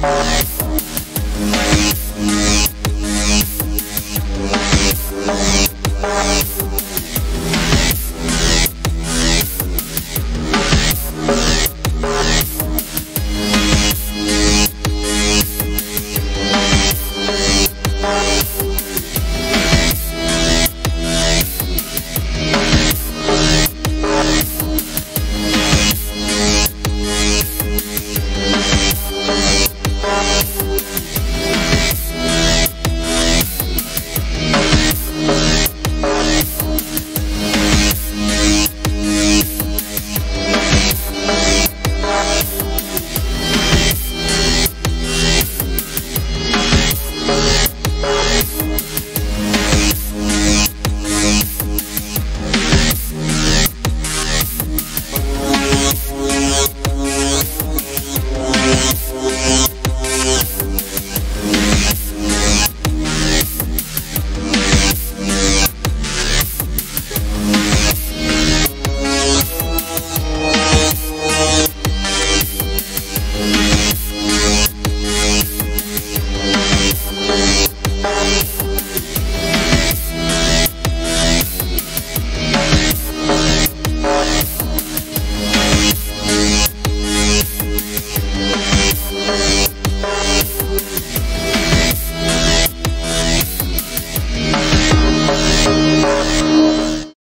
Bye.